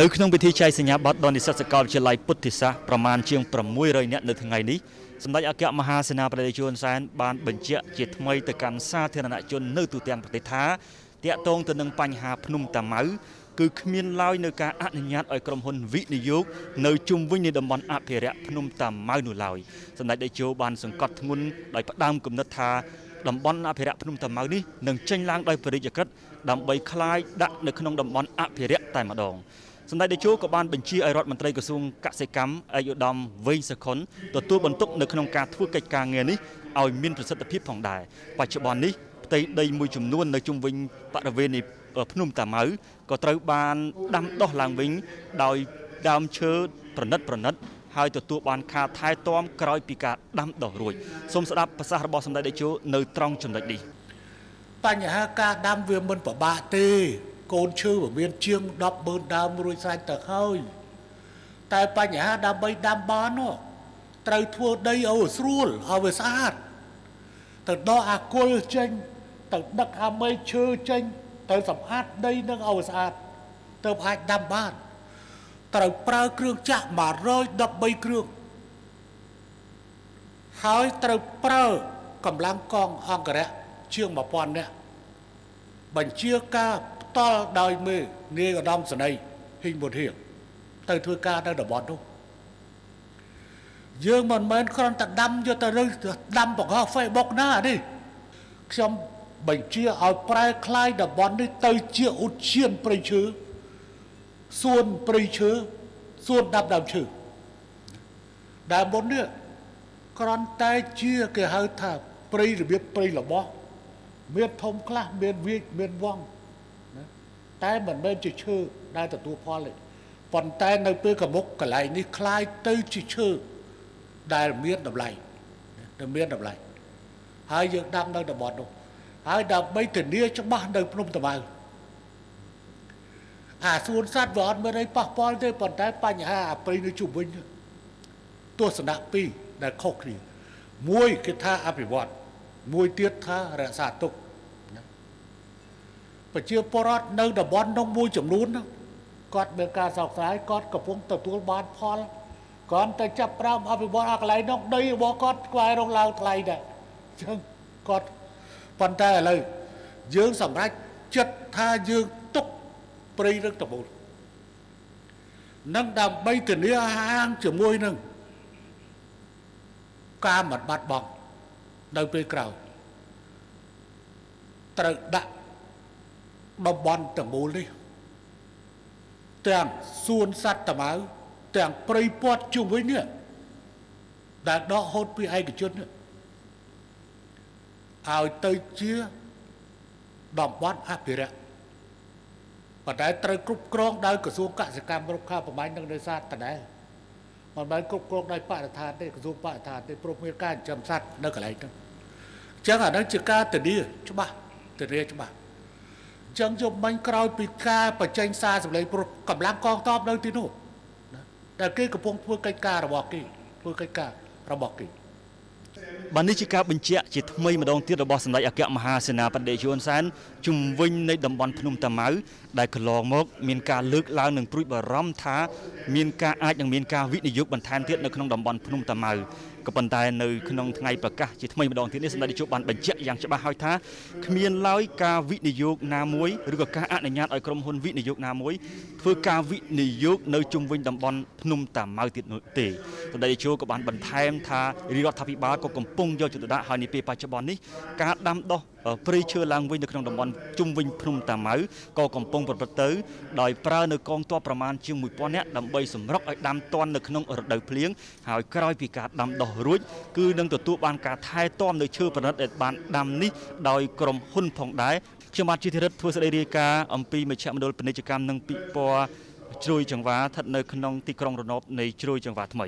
នៅក្នុងពិធីចែកសញ្ញាបត្រដល់និស្សិតសាកលវិទ្យាល័យពុទ្ធិសាសប្រមាណជាង600នាក់នៅថ្ងៃនេះសម្ដេចអគ្គមហាសេនាបតីជួនសែនបានបញ្ជាក់ជាថ្មីទៅកាន់សាធារណជននៅទូទាំងប្រទេសថាតាក់ទងទៅនឹងបញ្ហាភ្នំតាម៉ៅគឺគ្មានឡើយនៅការអនុញ្ញាតឲ្យក្រុមហ៊ុនវិនិយោគនៅជុំវិញនៃតំបន់អភិរក្សភ្នំតាម៉ៅនោះឡើយសម្ដេចតេជោបានសង្កត់ធ្ងន់ដោយផ្ដើមគំនិតថាតំបន់អភិរក្សភ្នំតាម៉ៅនេះនឹងចេញឡើងដោយបរិយាកាសដើម្បីคลายដាក់នៅក្នុងតំបន់អភិរក្សតែម្ដង សម្ដេចតេជោក៏បានបញ្ជាឲ្យរដ្ឋមន្ត្រីក្រសួងកសិកម្មឯកឧត្តមវែងសុខុនទទួលបន្ទុកនៅក្នុងការធ្វើកិច្ចការងារនេះឲ្យមានប្រសិទ្ធភាពផងដែរបច្ចុប្បន្ននេះផ្ទៃដីមួយចំនួននៅជុំវិញបរិវេណនៃភ្នំតាម៉ៅក៏ត្រូវបានដាំដុះឡើងវិញដោយដើមឈើប្រណិតប្រណិតហើយទទួលបានការថែទាំក្រោយពីការដាំដុះរួចសូមស្ដាប់ប្រសាសន៍របស់សម្ដេចតេជោនៅត្រង់ចំណុចនេះបញ្ហាការដាំវាមិនពិបាកទេ កូនឈើវាមានជាង100000ដើមរួចស្រេចទៅហើយតែបញ្ហាដើម្បីដាំបាននោះត្រូវធ្វើដីឲ្យស្រួលឲ្យវាស្អាតទៅដកអាគុលចេញទៅដឹកអាមេឈើចេញទៅសម្អាតដីនឹងឲ្យស្អាតទៅអាចដាំបានត្រូវប្រើគ្រឿងចាក់113គ្រឿងហើយត្រូវប្រើកម្លាំងកងអង្គរៈជាង1000នាក់បញ្ជាការ ផ្ទាល់ដោយមេនាយឧត្តមសេនីយ៍ហ៊ីងបុធាទៅធ្វើការនៅតំបន់នោះយើងមិនមែនគ្រាន់តែដាំយកទៅរើដាំបង្ហោះ Facebook ណានេះខ្ញុំបញ្ជាឲ្យប្រែคลายតំបន់នេះទៅជាឧទ្យានព្រៃឈើសួនព្រៃឈើសួនដាប់ដើមឈើដើមមុននេះគ្រាន់តែជាគេហៅថាព្រៃរបៀបព្រៃរបស់មានធំខ្លះមានវាចមានវងណា តែមិនមែនជាឈើដែលទទួលផលទេប៉ុន្តែនៅពេលកមុកកន្លែងនេះคล้ายទៅជាឈើដែលមានតម្លៃដែលមានតម្លៃហើយយើងដាំនៅតំបន់នោះហើយដើម្បីធានាច្បាស់នៅភ្នំតាម៉ៅអាសួនសត្វវាអត់មានអីប៉ះពាល់ទេប៉ុន្តែបញ្ហាអាព្រៃនៅជុំវិញទស្សនៈពីរដែលខុសគ្នាមួយគឺថាអភិវឌ្ឍមួយទៀតថារក្សាទុក ប្រជាពលរដ្ឋនៅតំបន់នោះមួយចំនួនគាត់មានការសោកស្ដាយគាត់កំពុងទទួលបានផលគាត់ទៅចាប់ប្រាំអភិវឌ្ឍអាកន្លែងនោះដីរបស់គាត់ស្វែងរកឡើងថ្លៃដែរអញ្ចឹងគាត់ប៉ុន្តែឥឡូវយើងសម្រេចចិត្តថាយើងទុកព្រៃរឹកតមូលនឹងដើម្បីធានាហាងជាមួយនឹងការមិនបាត់បង់នៅពេលក្រោយត្រូវដាក់ តំបន់តមូលនេះទាំងសួនសត្វតមៅទាំងព្រៃពាត់ជុំវិញនេះដែលដកហូតពីឯកជននេះឲ្យទៅជាតំបន់អភិរក្សប៉ុន្តែត្រូវគ្រប់គ្រងដោយក្រសួងកសិកម្មរុក្ខាប្រមាញ់និងនេសាទតដែរមិនមែនគ្រប់គ្រងដោយបរិស្ថានទេក្រសួងបរិស្ថានទេព្រោះមានការចិញ្ចឹមសត្វនៅកន្លែងហ្នឹងអញ្ចឹងអាហ្នឹងជាការធានាច្បាស់ធានាច្បាស់អញ្ចឹងយកមិញក្រោយពីការបញ្ចេញសារសម្លេងព្រោះកម្លាំងកងទ័ពនៅទីនោះតែគេកំពុងធ្វើកិច្ចការរបស់គេធ្វើកិច្ចការរបស់គេបាទនេះជាការបញ្ជាក់ជាថ្មីម្ដងទៀតរបស់សម្ដេចអគ្គមហាសេនាបតីជួនសែនជំវិញនៃតំបន់ភ្នំតាម៉ៅដែលកន្លងមកមានការលើកឡើងនឹងព្រួយបារម្ភថាមានការអាចនឹងមានការវិនិយោគបន្ថែមទៀតនៅក្នុងតំបន់ភ្នំតាម៉ៅ ក៏ប៉ុន្តែនៅក្នុងថ្ងៃប្រកាសជាថ្មីម្ដងទៀតនេះសម្ដេចនាយកបានបញ្ជាក់យ៉ាងច្បាស់ហើយថាគ្មានឡើយការវិនិយោគណាមួយឬក៏ការអនុញ្ញាតឲ្យក្រុមហ៊ុនវិនិយោគណាមួយធ្វើការវិនិយោគនៅជុំវិញតំបន់ភ្នំតាម៉ៅទៀតនោះទេសម្ដេចនាយកក៏បានបន្ថែមថារដ្ឋាភិបាលក៏កំពុងយកចិត្តទុកដាក់ហើយនាពេលបច្ចុប្បន្ននេះការដាំដុះព្រៃឈើឡើងវិញនៅក្នុងតំបន់ជុំវិញភ្នំតាម៉ៅក៏កំពុងប្រព្រឹត្តទៅដោយប្រើនៅកងទ័ពប្រមាណជាង1000នាក់ដើម្បីសម្រុកឲ្យដាំតន់នៅក្នុងរដូវភ្លៀងហើយក្រោយពីការដាំដុះរួចគឺនឹងទទួលបានការថែទាំនៅឈើប្រណិតដែលបានដាំនេះដោយក្រុមហ៊ុនផងដែរខ្ញុំបាទជាធិរិទ្ធធ្វើសេចក្តីរាយការណ៍អំពីមជ្ឈមណ្ឌលពាណិជ្ជកម្មនិងពិព័រណ៍ជ្រោយចង្វាស្ថិតនៅក្នុងទីក្រុងរណបនៃជ្រោយចង្វាថ្មី